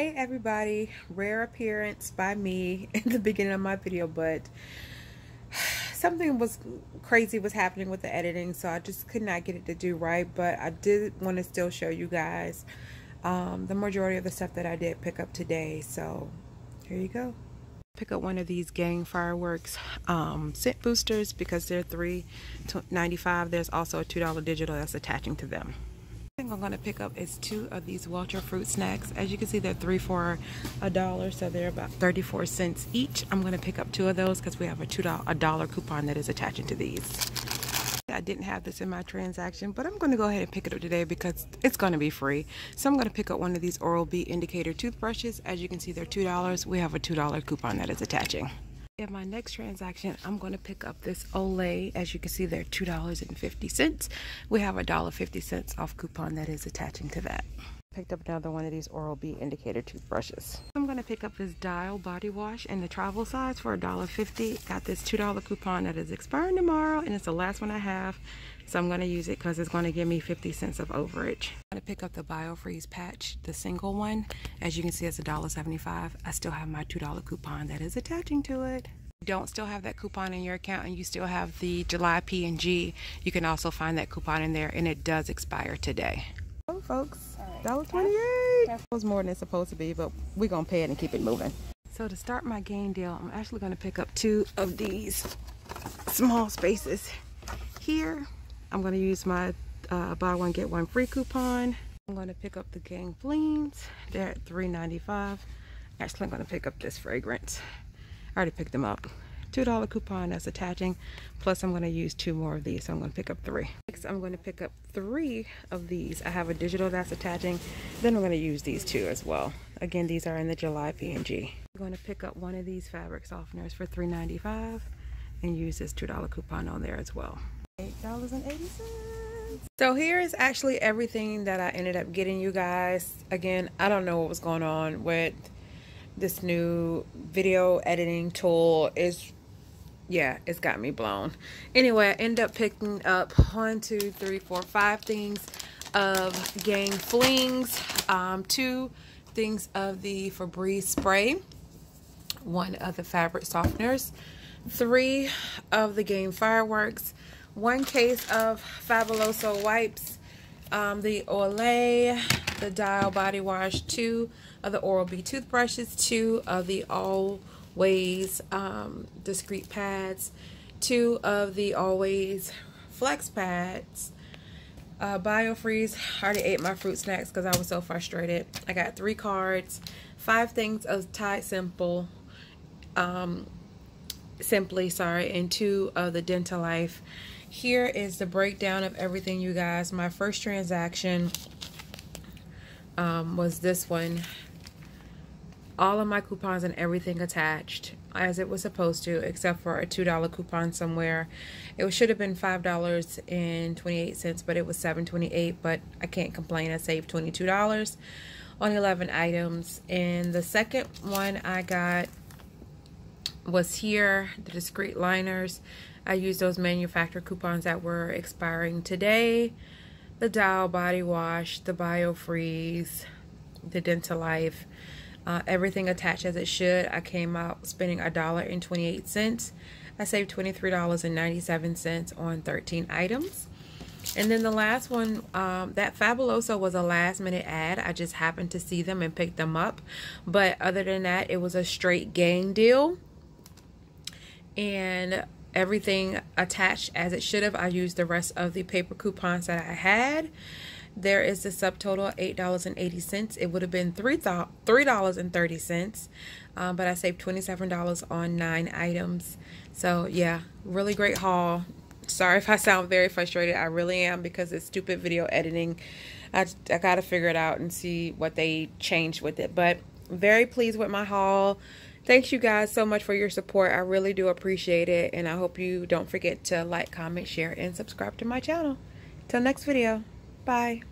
Hey everybody, rare appearance by me in the beginning of my video, but something was crazy was happening with the editing, so I just could not get it to do right, but I did want to still show you guys um, the majority of the stuff that I did pick up today, so here you go. Pick up one of these Gain fireworks um, scent boosters because they're $3.95. There's also a $2 digital that's attaching to them I'm going to pick up is two of these Welch's fruit snacks. As you can see, they're three for a dollar, so they're about 34 cents each. I'm going to pick up two of those because we have a two dollar a dollar coupon that is attaching to these. I didn't have this in my transaction, but I'm going to go ahead and pick it up today because it's going to be free. So I'm going to pick up one of these Oral-B indicator toothbrushes. As you can see, they're $2. We have a $2 coupon that is attaching. In my next transaction, I'm going to pick up this Olay. As you can see, they're $2.50. We have a $1.50 off coupon that is attaching to that. Picked up another one of these Oral-B indicator toothbrushes. I'm going to pick up this Dial body wash in the travel size for $1.50. Got this $2 coupon that is expiring tomorrow, and it's the last one I have. So I'm going to use it because it's going to give me 50 cents of overage. I'm going to pick up the BioFreeze patch, the single one. As you can see, it's $1.75. I still have my $2 coupon that is attaching to it don't still have that coupon in your account and you still have the July P&G, you can also find that coupon in there and it does expire today. Folks, dollar twenty-eight. That was more than it's supposed to be, but we're gonna pay it and keep it moving. So to start my Gain deal, I'm actually gonna pick up two of these small spaces here. I'm gonna use my uh, buy one get one free coupon. I'm gonna pick up the Gain flings. They're at $3.95. Actually, I'm gonna pick up this fragrance. I already picked them up. $2 coupon that's attaching. Plus I'm going to use two more of these. So I'm going to pick up three. Next I'm going to pick up three of these. I have a digital that's attaching. Then I'm going to use these two as well. Again, these are in the July P&G. I'm going to pick up one of these fabric softeners for $3.95 and use this $2 coupon on there as well. $8.80. So here is actually everything that I ended up getting you guys. Again, I don't know what was going on with this new video editing tool is yeah it's got me blown. Anyway i end up picking up one two three four five things of Gain flings um, two things of the Febreze spray one of the fabric softeners three of the Gain fireworks one case of fabuloso wipes um, the Olay, the Dial body wash, two of the Oral-B toothbrushes, two of the Always um, discreet pads, two of the Always flex pads, uh, BioFreeze. I already ate my fruit snacks because I was so frustrated. I got three cards, five things of Tide Simple, um, Simply, sorry, and two of the Dental Life. Here is the breakdown of everything, you guys. My first transaction um, was this one. All of my coupons and everything attached as it was supposed to, except for a $2 coupon somewhere. It should have been $5.28, but it was $7.28, but I can't complain. I saved $22 on 11 items. And the second one I got was here, the discreet liners. I used those manufacturer coupons that were expiring today. The Dial Body Wash, the BioFreeze, the Dental Life, uh, everything attached as it should. I came out spending a dollar and 28 cents. I saved $23.97 on 13 items. And then the last one, um, that Fabuloso was a last minute ad. I just happened to see them and pick them up. But other than that, it was a straight Gain deal. And everything attached as it should have. I used the rest of the paper coupons that I had. There is the subtotal $8.80. It would have been $3.30, um, but I saved $27 on nine items. So yeah, really great haul. Sorry if I sound very frustrated. I really am because it's stupid video editing. I, I got to figure it out and see what they changed with it. But very pleased with my haul. Thanks you guys so much for your support. I really do appreciate it. And I hope you don't forget to like, comment, share, and subscribe to my channel. Till next video. Bye.